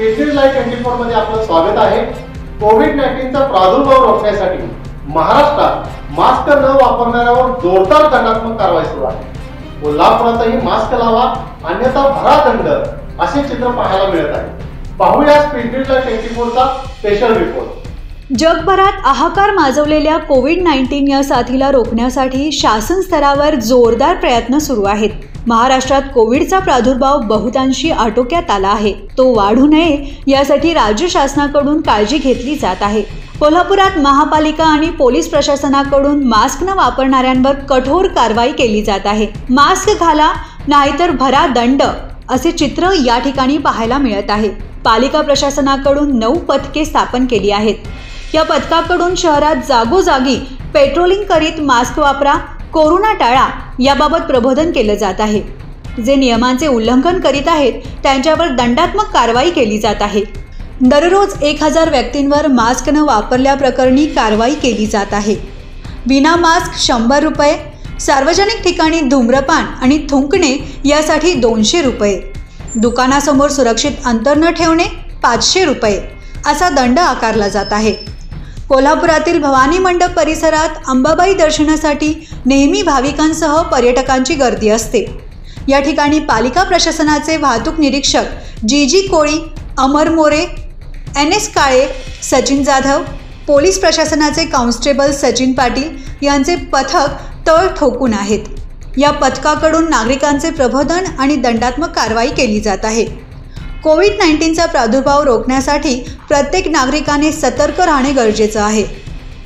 Cases live twenty फोरमध्ये आपलं स्वागत आहे. कोविड नाईन्टीनचा प्रादुर्भाव रोखण्यासाठी महाराष्ट्रात मास्क न वापरणाऱ्यावर जोरदार दंडात्मक कारवाई सुरू आहे. कोल्हापुरातही मास्क लावा अन्यथा भरा दंड असे चित्र पाहायला मिळत आहे. पाहूया स्पीड ट्वेंटी फोरचा स्पेशल रिपोर्ट जगभरात हाहाकार माजवलेल्या कोविड नाईन्टीन या साथीला रोखण्यासाठी शासन स्तरावर जोरदार प्रयत्न सुरू आहेत. महाराष्ट्रात कोविडचा प्रादुर्भाव बहुतांशी आटोक्यात आला आहे. तो वाढू नये यासाठी राज्य शासनाकडून काळजी घेतली जात आहे. कोल्हापुरात महापालिका आणि पोलीस प्रशासनाकडून मास्क न वापरणाऱ्यांवर कठोर कारवाई केली जात आहे. मास्क घाला नाहीतर भरा दंड असे चित्र या ठिकाणी पाहायला मिळत आहे. पालिका प्रशासनाकडून नऊ पथके स्थापन केली आहेत. या पथकाकडून शहरात जागोजागी पेट्रोलिंग करीत मास्क वापरा कोरोना टाळा याबाबत प्रबोधन केलं जात आहे. जे नियमांचे उल्लंघन करीत आहेत त्यांच्यावर दंडात्मक कारवाई केली जात आहे. दररोज एक हजार व्यक्तींवर मास्क न वापरल्याप्रकरणी कारवाई केली जात आहे. विना मास्क शंभर रुपये सार्वजनिक ठिकाणी धूम्रपान आणि थुंकणे यासाठी दोनशे रुपये दुकानासमोर सुरक्षित अंतर न ठेवणे पाचशे रुपये असा दंड आकारला जात आहे. कोल्हापुरातील भवानी मंडप परिसरात अंबाबाई दर्शनासाठी नेहमी भाविकांसह पर्यटकांची गर्दी असते. या ठिकाणी पालिका प्रशासनाचे वाहतूक निरीक्षक G G Koli Amar More N S Kale Sachin Jadhav police प्रशासनाचे कॉन्स्टेबल सचिन पाटील यांचे पथक तळ ठोकून आहेत. या पथकाकडून नागरिकांचे प्रबोधन आणि दंडात्मक कारवाई केली जात आहे. कोविड नाईन्टीनचा प्रादुर्भाव रोखण्यासाठी प्रत्येक नागरिकाने सतर्क राहणे गरजेचं आहे.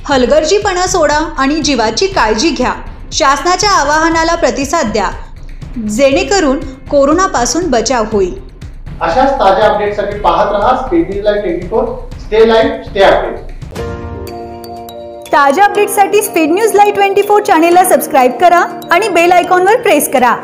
हलगर्जीपणा सोडा आणि जीवाची काळजी घ्या. शासनाच्या आवाहनाला प्रतिसाद द्या. जेणेकरून कोरोनापासून बचाव होईल. अशाच ताज्या अपडेटसाठी पाहत रहा speed live twenty four stay live stay update ताज्या अपडेटसाठी speed news live twenty four चॅनेलला सबस्क्राईब करा आणि बेल आयकॉनवर प्रेस करा.